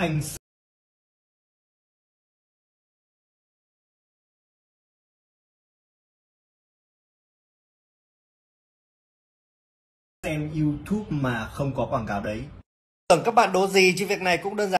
Anh xem YouTube mà không có quảng cáo đấy. Tưởng các bạn đố gì chứ việc này cũng đơn giản.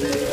birthday.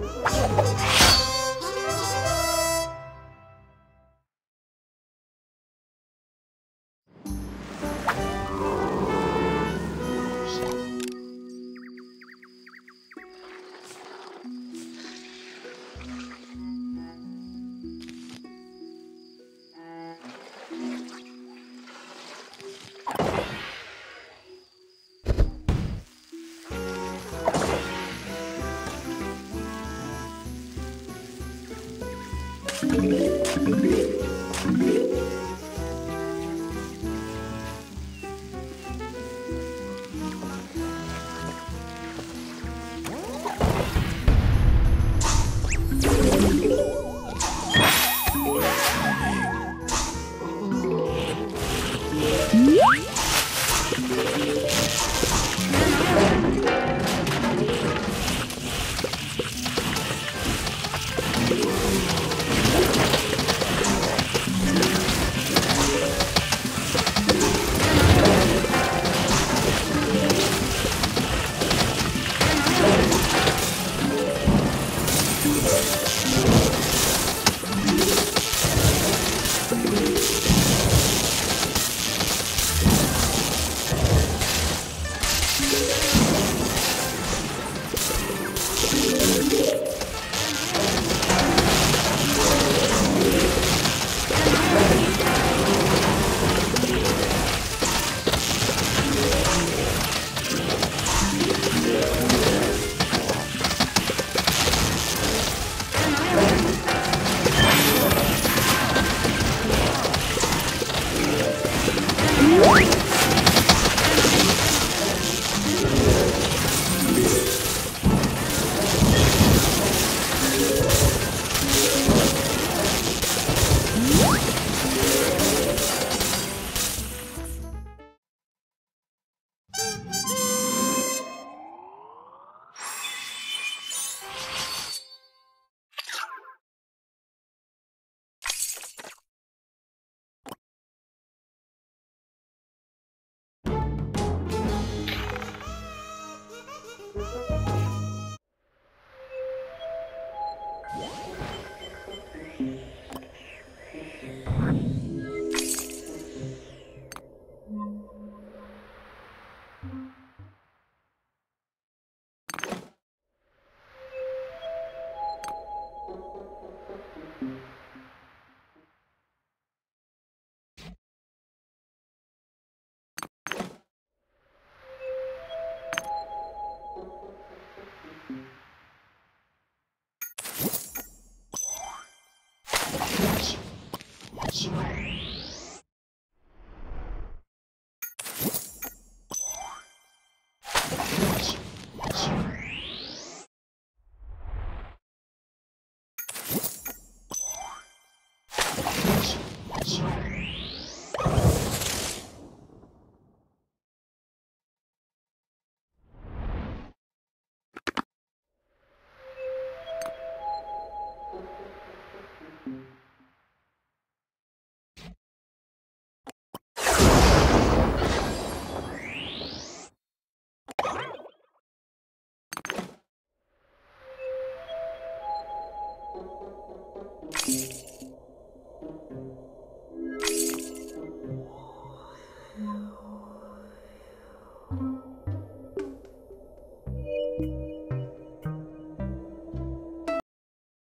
Yeah.